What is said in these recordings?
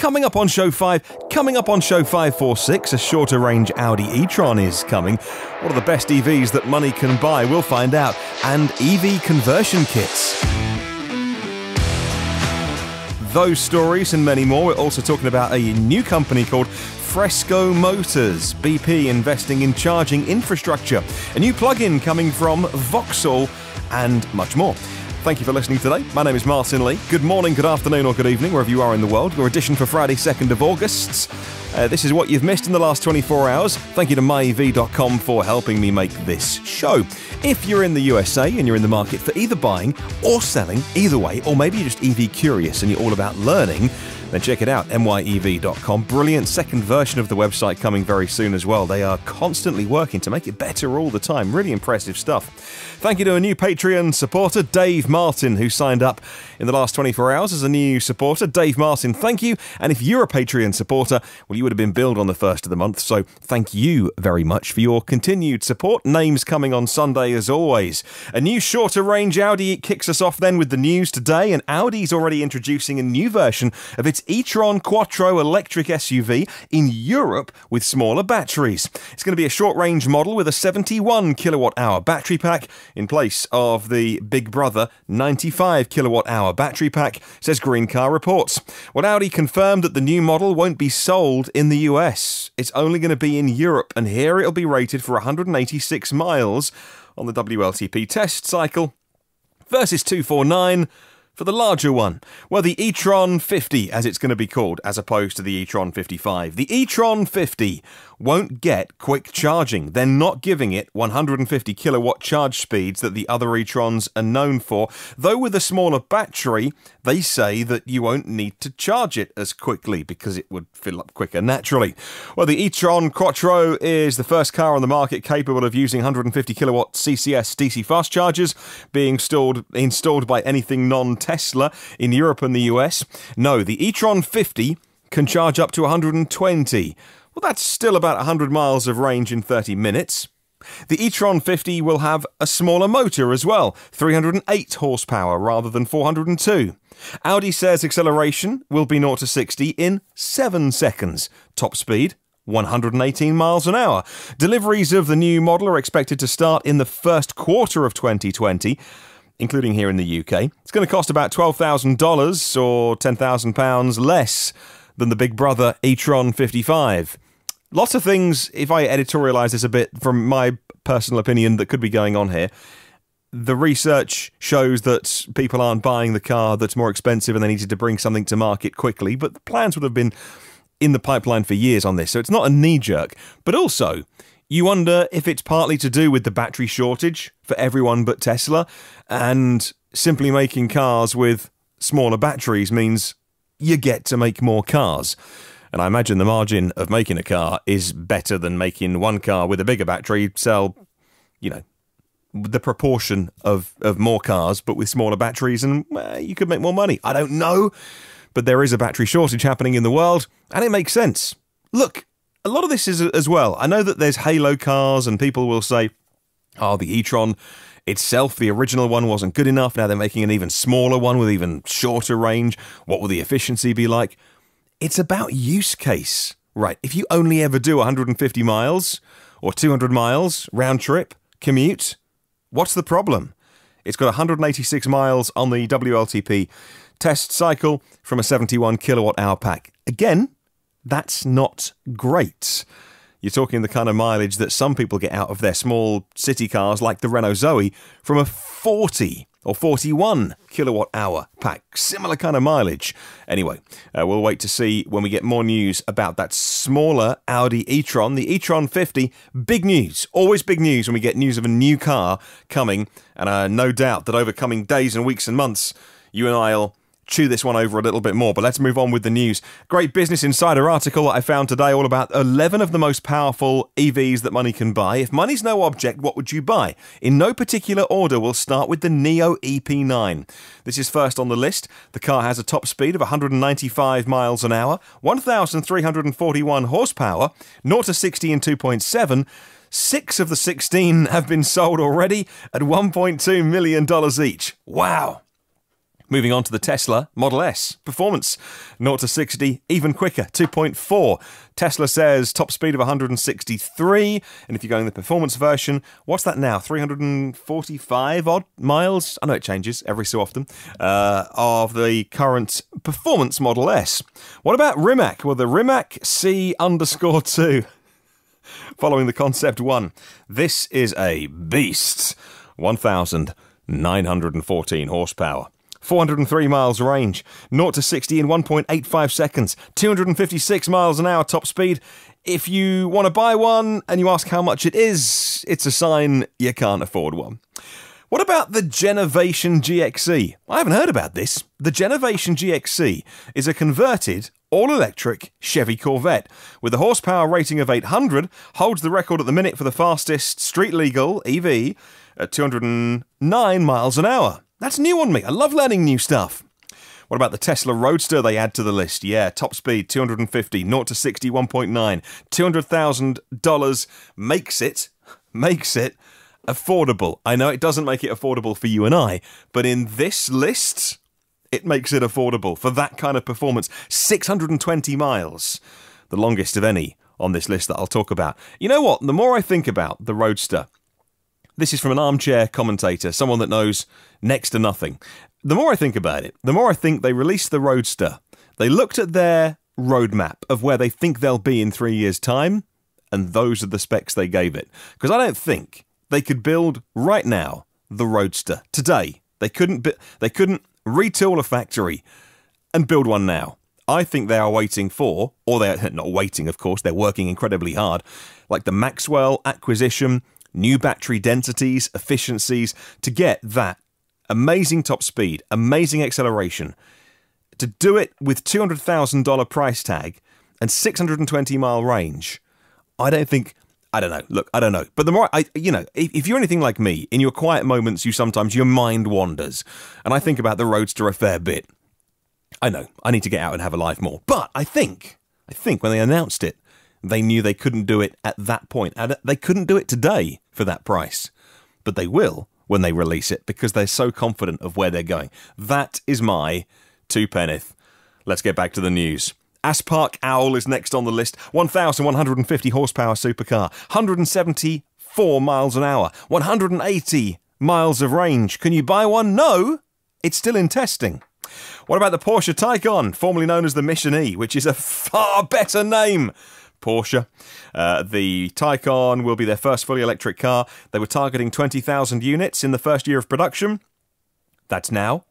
Coming up on show 5, coming up on show 546, a shorter range Audi e tron is coming. What are the best EVs that money can buy? We'll find out. And EV conversion kits. Those stories and many more. We're also talking about a new company called Fresco Motors, BP investing in charging infrastructure, a new plug-in coming from Vauxhall, and much more. Thank you for listening today. My name is Martyn Lee. Good morning, good afternoon, or good evening, wherever you are in the world. Your edition for Friday, 2nd of August. Uh, this is what you've missed in the last 24 hours. Thank you to myev.com for helping me make this show. If you're in the USA and you're in the market for either buying or selling, either way, or maybe you're just EV curious and you're all about learning, then check it out, myev.com. Brilliant second version of the website coming very soon as well. They are constantly working to make it better all the time. Really impressive stuff. Thank you to a new Patreon supporter, Dave Martin, who signed up in the last 24 hours as a new supporter. Dave Martin, thank you. And if you're a Patreon supporter, well, you would have been billed on the first of the month. So thank you very much for your continued support. Names coming on Sunday as always. A new shorter range Audi kicks us off then with the news today. And Audi's already introducing a new version of its e-tron Quattro electric SUV in Europe with smaller batteries. It's going to be a short range model with a 71 kilowatt hour battery pack in place of the Big Brother 95 kilowatt hour battery pack, says Green Car Reports. Well, Audi confirmed that the new model won't be sold in the US. It's only going to be in Europe, and here it'll be rated for 186 miles on the WLTP test cycle versus 249 for the larger one. Well, the e-tron 50, as it's going to be called, as opposed to the e-tron 55. The e-tron 50 won't get quick charging. They're not giving it 150 kilowatt charge speeds that the other e-trons are known for. Though with a smaller battery, they say that you won't need to charge it as quickly because it would fill up quicker naturally. Well, the e-tron Quattro is the first car on the market capable of using 150 kilowatt CCS DC fast chargers, being installed installed by anything non-Tesla in Europe and the US. No, the e-tron 50 can charge up to 120. Well, that's still about 100 miles of range in 30 minutes. The e-tron 50 will have a smaller motor as well, 308 horsepower rather than 402. Audi says acceleration will be 0 to 60 in 7 seconds. Top speed 118 miles an hour. Deliveries of the new model are expected to start in the first quarter of 2020 including here in the UK. It's going to cost about $12,000 or £10,000 less than the Big Brother e-tron 55. Lots of things, if I editorialise this a bit from my personal opinion, that could be going on here. The research shows that people aren't buying the car that's more expensive and they needed to bring something to market quickly, but the plans would have been in the pipeline for years on this, so it's not a knee jerk. But also, you wonder if it's partly to do with the battery shortage for everyone but Tesla, and simply making cars with smaller batteries means you get to make more cars. And I imagine the margin of making a car is better than making one car with a bigger battery sell, you know, the proportion of, of more cars, but with smaller batteries, and well, you could make more money. I don't know, but there is a battery shortage happening in the world, and it makes sense. Look, a lot of this is as well. I know that there's Halo cars, and people will say, oh, the e Tron itself, the original one wasn't good enough. Now they're making an even smaller one with even shorter range. What will the efficiency be like? It's about use case, right? If you only ever do 150 miles or 200 miles round trip commute, what's the problem? It's got 186 miles on the WLTP test cycle from a 71 kilowatt hour pack. Again, that's not great. You're talking the kind of mileage that some people get out of their small city cars, like the Renault Zoe, from a 40 or 41 kilowatt hour pack. Similar kind of mileage. Anyway, uh, we'll wait to see when we get more news about that smaller Audi e Tron, the e Tron 50. Big news. Always big news when we get news of a new car coming. And uh, no doubt that over coming days and weeks and months, you and I'll chew this one over a little bit more. But let's move on with the news. Great Business Insider article that I found today all about 11 of the most powerful EVs that money can buy. If money's no object, what would you buy? In no particular order, we'll start with the NIO EP9. This is first on the list. The car has a top speed of 195 miles an hour, 1,341 horsepower, 0 to 60 in 2.7. Six of the 16 have been sold already at $1.2 million each. Wow. Moving on to the Tesla Model S. Performance 0 to 60 even quicker, 2.4. Tesla says top speed of 163. And if you're going the performance version, what's that now? 345 odd miles? I know it changes every so often. Uh, of the current performance Model S. What about Rimac? Well, the Rimac C underscore 2. Following the Concept 1. This is a beast. 1,914 horsepower. 403 miles range, 0 to 60 in 1.85 seconds, 256 miles an hour top speed. If you want to buy one and you ask how much it is, it's a sign you can't afford one. What about the Genovation GXE? I haven't heard about this. The Genovation GXE is a converted all electric Chevy Corvette with a horsepower rating of 800, holds the record at the minute for the fastest street legal EV at 209 miles an hour. That's new on me. I love learning new stuff. What about the Tesla Roadster they add to the list? Yeah, top speed 250, 0 to 60 1.9. $200,000 makes it makes it affordable. I know it doesn't make it affordable for you and I, but in this list it makes it affordable for that kind of performance. 620 miles, the longest of any on this list that I'll talk about. You know what? The more I think about the Roadster, this is from an armchair commentator, someone that knows next to nothing. The more I think about it, the more I think they released the Roadster. They looked at their roadmap of where they think they'll be in three years' time, and those are the specs they gave it. Because I don't think they could build right now the Roadster today. They couldn't. They couldn't retool a factory and build one now. I think they are waiting for, or they're not waiting, of course, they're working incredibly hard, like the Maxwell acquisition, new battery densities, efficiencies to get that amazing top speed, amazing acceleration. To do it with $200,000 price tag and 620 mile range, I don't think. I don't know. Look, I don't know. But the more I, you know, if, if, you're anything like me, in your quiet moments, you sometimes your mind wanders, and I think about the Roadster a fair bit. I know I need to get out and have a life more, but I think, I think when they announced it, they knew they couldn't do it at that point. And they couldn't do it today for that price. But they will when they release it because they're so confident of where they're going. That is my two penneth. Let's get back to the news. Aspark Owl is next on the list. 1,150 horsepower supercar, 174 miles an hour, 180 miles of range. Can you buy one? No, it's still in testing. What about the Porsche Taycan, formerly known as the Mission E, which is a far better name Porsche. Uh, the Taycan will be their first fully electric car. They were targeting 20,000 units in the first year of production. That's now,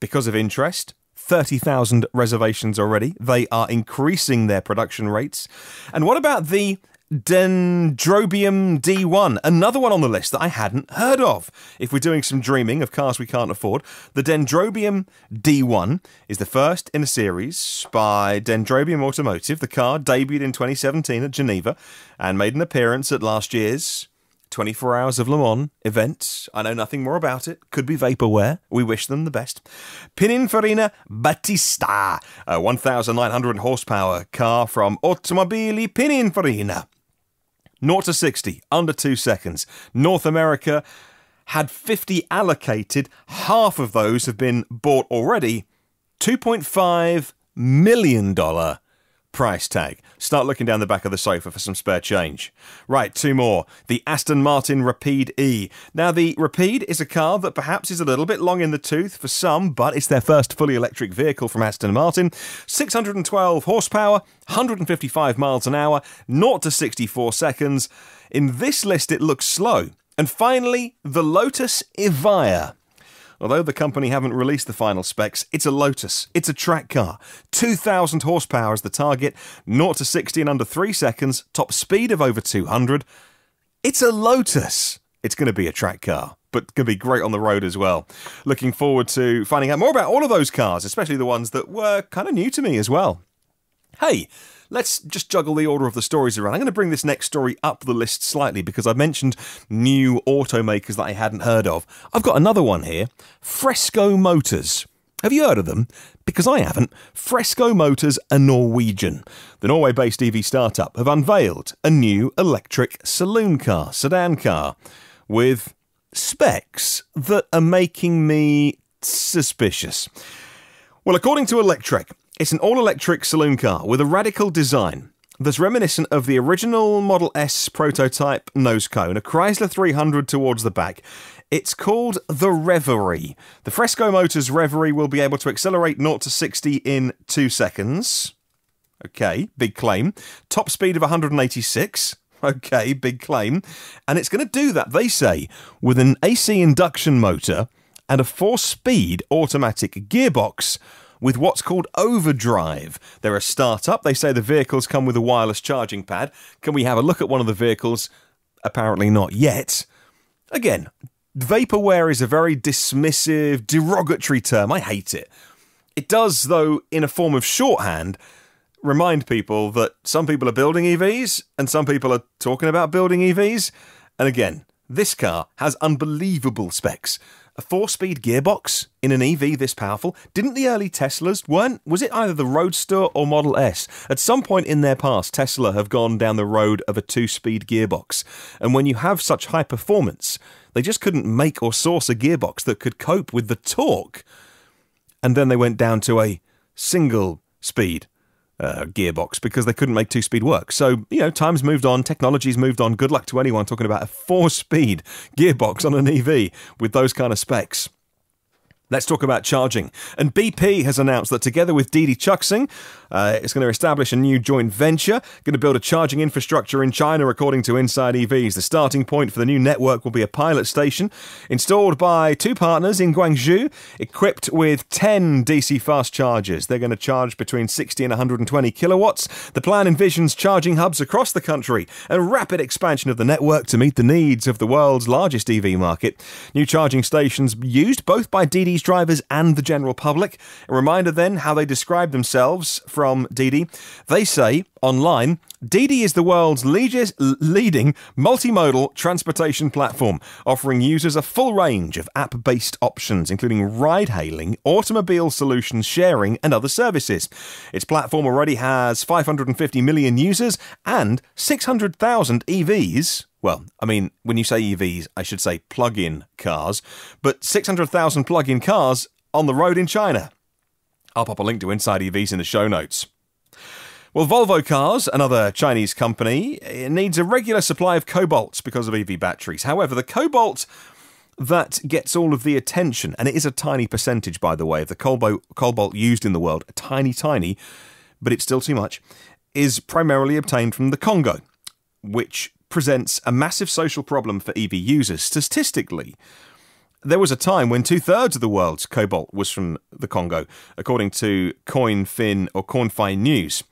because of interest, 30,000 reservations already. They are increasing their production rates. And what about the Dendrobium D1, another one on the list that I hadn't heard of. If we're doing some dreaming of cars we can't afford, the Dendrobium D1 is the first in a series by Dendrobium Automotive. The car debuted in 2017 at Geneva and made an appearance at last year's 24 Hours of Le Mans event. I know nothing more about it. Could be vaporware. We wish them the best. Pininfarina Battista, a 1,900 horsepower car from Automobili Pininfarina. 0 to 60, under two seconds. North America had 50 allocated. Half of those have been bought already. $2.5 million price tag. Start looking down the back of the sofa for some spare change. Right, two more. The Aston Martin Rapide E. Now, the Rapide is a car that perhaps is a little bit long in the tooth for some, but it's their first fully electric vehicle from Aston Martin. 612 horsepower, 155 miles an hour, 0 to 64 seconds. In this list, it looks slow. And finally, the Lotus Evija. Although the company haven't released the final specs, it's a Lotus. It's a track car. 2,000 horsepower is the target, 0 to 60 in under 3 seconds, top speed of over 200. It's a Lotus. It's going to be a track car, but going to be great on the road as well. Looking forward to finding out more about all of those cars, especially the ones that were kind of new to me as well. Hey, let's just juggle the order of the stories around. I'm going to bring this next story up the list slightly because I mentioned new automakers that I hadn't heard of. I've got another one here Fresco Motors. Have you heard of them? Because I haven't. Fresco Motors are Norwegian. The Norway based EV startup have unveiled a new electric saloon car, sedan car, with specs that are making me suspicious. Well, according to Electrek, it's an all electric saloon car with a radical design that's reminiscent of the original Model S prototype nose cone, a Chrysler 300 towards the back. It's called the Reverie. The Fresco Motors Reverie will be able to accelerate 0 to 60 in 2 seconds. Okay, big claim. Top speed of 186. Okay, big claim. And it's going to do that, they say, with an AC induction motor and a four speed automatic gearbox with what's called overdrive. They're a startup. They say the vehicles come with a wireless charging pad. Can we have a look at one of the vehicles? Apparently not yet. Again, vaporware is a very dismissive, derogatory term. I hate it. It does, though, in a form of shorthand, remind people that some people are building EVs and some people are talking about building EVs. And again, this car has unbelievable specs. A four-speed gearbox in an EV this powerful? Didn't the early Teslas weren't was it either the Roadster or Model S? At some point in their past, Tesla have gone down the road of a two-speed gearbox. And when you have such high performance, they just couldn't make or source a gearbox that could cope with the torque. And then they went down to a single speed uh, gearbox because they couldn't make two speed work. So, you know, time's moved on, technology's moved on. Good luck to anyone talking about a four speed gearbox on an EV with those kind of specs. Let's talk about charging. And BP has announced that together with Didi Chuxing, uh, it's going to establish a new joint venture, going to build a charging infrastructure in China, according to Inside EVs. The starting point for the new network will be a pilot station installed by two partners in Guangzhou, equipped with 10 DC fast chargers. They're going to charge between 60 and 120 kilowatts. The plan envisions charging hubs across the country and rapid expansion of the network to meet the needs of the world's largest EV market. New charging stations used both by Didi's drivers and the general public. A reminder then how they describe themselves from Didi. They say online, Didi is the world's leading multimodal transportation platform, offering users a full range of app based options, including ride hailing, automobile solutions sharing, and other services. Its platform already has 550 million users and 600,000 EVs well, I mean, when you say EVs, I should say plug in cars, but 600,000 plug in cars on the road in China. I'll pop a link to Inside EVs in the show notes. Well, Volvo Cars, another Chinese company, eh, needs a regular supply of cobalt because of EV batteries. However, the cobalt that gets all of the attention, and it is a tiny percentage, by the way, of the cobalt, cobalt used in the world, tiny, tiny, but it's still too much, is primarily obtained from the Congo, which presents a massive social problem for EV users. Statistically, there was a time when two thirds of the world's cobalt was from the Congo, according to CoinFin or CoinFine News.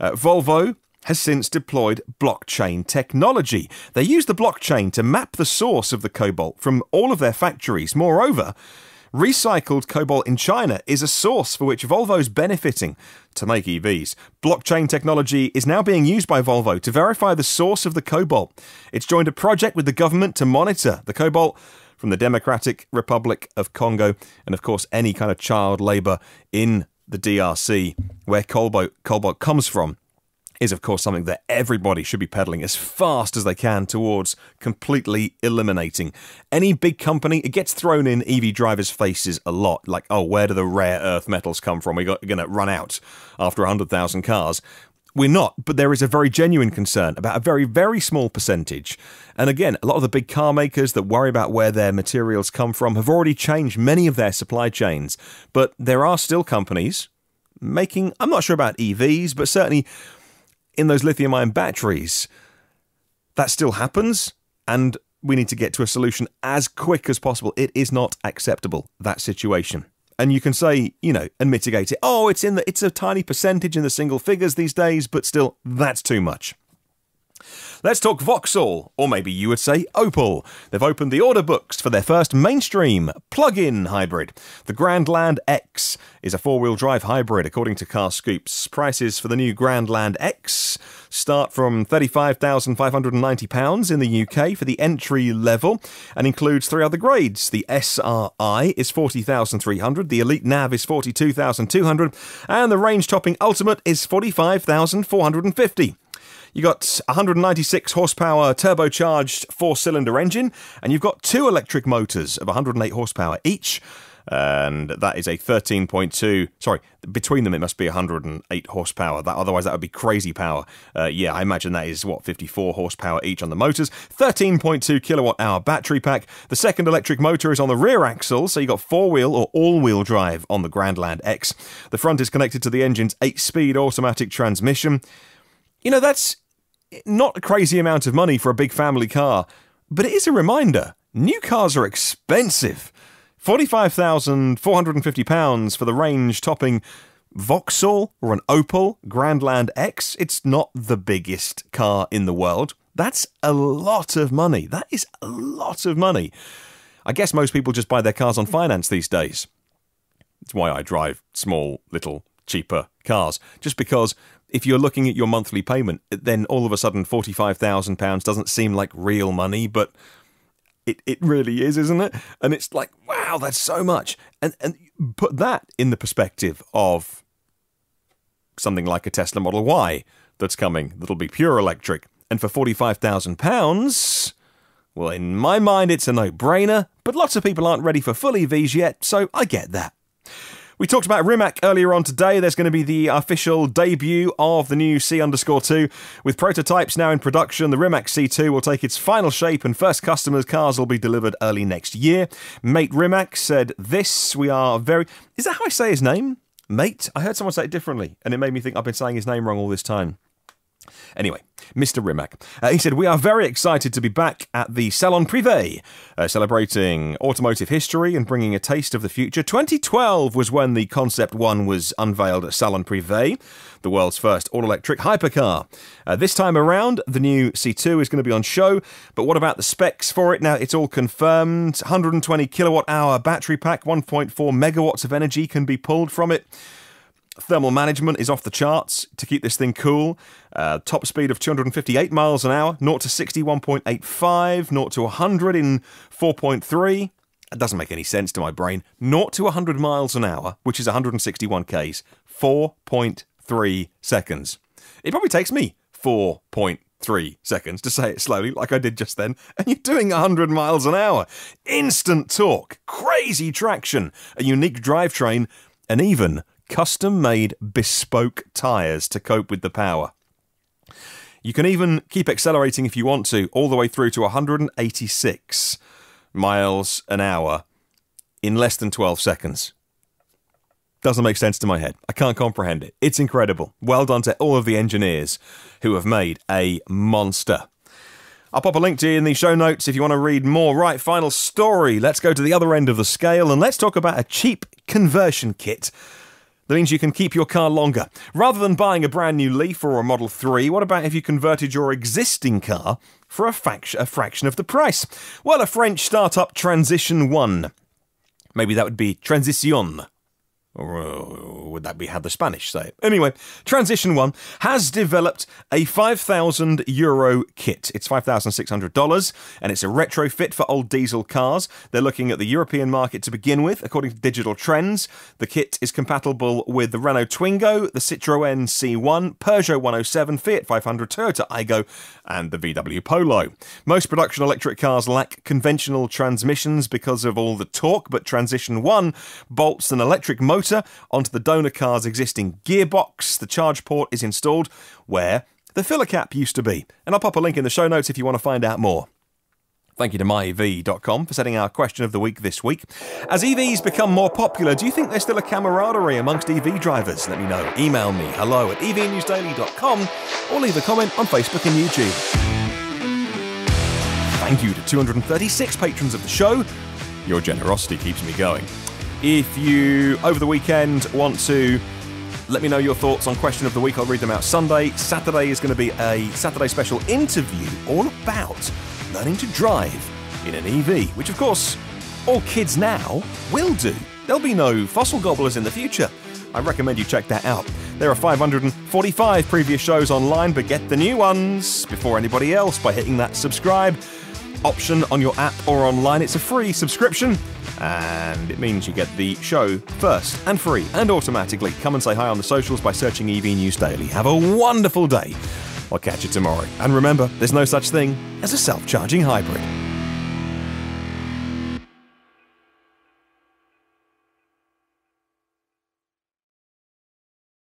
Uh, Volvo has since deployed blockchain technology. They use the blockchain to map the source of the cobalt from all of their factories. Moreover, Recycled cobalt in China is a source for which Volvo's benefiting to make EVs. Blockchain technology is now being used by Volvo to verify the source of the cobalt. It's joined a project with the government to monitor the cobalt from the Democratic Republic of Congo and, of course, any kind of child labour in the DRC where cobalt, cobalt comes from is, of course, something that everybody should be pedaling as fast as they can towards completely eliminating. Any big company, it gets thrown in EV drivers' faces a lot, like, oh, where do the rare earth metals come from? We're going to run out after 100,000 cars. We're not, but there is a very genuine concern about a very, very small percentage. And again, a lot of the big car makers that worry about where their materials come from have already changed many of their supply chains. But there are still companies making, I'm not sure about EVs, but certainly in those lithium ion batteries, that still happens, and we need to get to a solution as quick as possible. It is not acceptable, that situation. And you can say, you know, and mitigate it. Oh, it's in the it's a tiny percentage in the single figures these days, but still, that's too much. Let's talk Vauxhall, or maybe you would say Opel. They've opened the order books for their first mainstream plug-in hybrid. The Grandland X is a four-wheel drive hybrid, according to Car Scoops. Prices for the new Grandland X start from £35,590 in the UK for the entry level and includes three other grades. The SRI is 40,300, the Elite Nav is 42,200, and the range topping Ultimate is 45,450. You got 196 horsepower turbocharged four cylinder engine, and you've got two electric motors of 108 horsepower each. and that is a 13.2. Sorry, between them it must be 108 horsepower. That otherwise that would be crazy power. Uh, yeah, I imagine that is what 54 horsepower each on the motors. 13.2 kilowatt hour battery pack. The second electric motor is on the rear axle, so you got four wheel or all wheel drive on the Grandland X. The front is connected to the engine's eight speed automatic transmission. You know that's not a crazy amount of money for a big family car, but it is a reminder new cars are expensive. £45,450 for the range topping Vauxhall or an Opel Grandland X. It's not the biggest car in the world. That's a lot of money. That is a lot of money. I guess most people just buy their cars on finance these days. It's why I drive small, little, cheaper cars. Just because if you're looking at your monthly payment, then all of a sudden £45,000 doesn't seem like real money, but it, it really is, isn't it? And it's like, wow, that's so much. And, and put that in the perspective of something like a Tesla Model Y that's coming, that'll be pure electric. And for £45,000, well, in my mind, it's a no brainer, but lots of people aren't ready for full EVs yet, so I get that. We talked about Rimac earlier on today. There's going to be the official debut of the new C underscore 2. With prototypes now in production, the Rimac C2 will take its final shape and first customers' cars will be delivered early next year. Mate Rimac said this, we are very... Is that how I say his name? Mate? I heard someone say it differently, and it made me think I've been saying his name wrong all this time. Anyway, Mr. Rimac. Uh, he said, We are very excited to be back at the Salon Privé, uh, celebrating automotive history and bringing a taste of the future. 2012 was when the Concept 1 was unveiled at Salon Privé, the world's first all electric hypercar. Uh, this time around, the new C2 is going to be on show, but what about the specs for it? Now, it's all confirmed 120 kilowatt hour battery pack, 1.4 megawatts of energy can be pulled from it. Thermal management is off the charts to keep this thing cool. Uh, top speed of 258 miles an hour, 0 to 61.85, 0 to 100 in 4.3. That doesn't make any sense to my brain. 0 to 100 miles an hour, which is 161 k's, 4.3 seconds. It probably takes me 4.3 seconds to say it slowly, like I did just then, and you're doing 100 miles an hour. Instant torque, crazy traction, a unique drivetrain, and even custom made bespoke tyres to cope with the power. You can even keep accelerating if you want to, all the way through to 186 miles an hour in less than 12 seconds. Doesn't make sense to my head. I can't comprehend it. It's incredible. Well done to all of the engineers who have made a monster. I'll pop a link to you in the show notes if you want to read more. Right, final story. Let's go to the other end of the scale and let's talk about a cheap conversion kit that means you can keep your car longer. Rather than buying a brand new Leaf or a Model 3, what about if you converted your existing car for a, fact- a fraction of the price? Well, a French startup Transition One. Maybe that would be Transition or uh, would that be how the Spanish say it? Anyway, Transition One has developed a 5,000 euro kit. It's $5,600 and it's a retrofit for old diesel cars. They're looking at the European market to begin with, according to Digital Trends. The kit is compatible with the Renault Twingo, the Citroën C1, Peugeot 107, Fiat 500, Toyota Aygo, and the VW Polo. Most production electric cars lack conventional transmissions because of all the torque, but Transition One bolts an electric motor motor onto the donor car's existing gearbox. The charge port is installed where the filler cap used to be. And I'll pop a link in the show notes if you want to find out more. Thank you to myev.com for setting our question of the week this week. As EVs become more popular, do you think there's still a camaraderie amongst EV drivers? Let me know. Email me hello at evnewsdaily.com or leave a comment on Facebook and YouTube. Thank you to 236 patrons of the show. Your generosity keeps me going. If you, over the weekend, want to let me know your thoughts on Question of the Week, I'll read them out Sunday. Saturday is going to be a Saturday special interview all about learning to drive in an EV, which, of course, all kids now will do. There'll be no fossil gobblers in the future. I recommend you check that out. There are 545 previous shows online, but get the new ones before anybody else by hitting that subscribe option on your app or online. It's a free subscription and it means you get the show first and free and automatically. Come and say hi on the socials by searching EV News Daily. Have a wonderful day. I'll catch you tomorrow. And remember, there's no such thing as a self charging hybrid.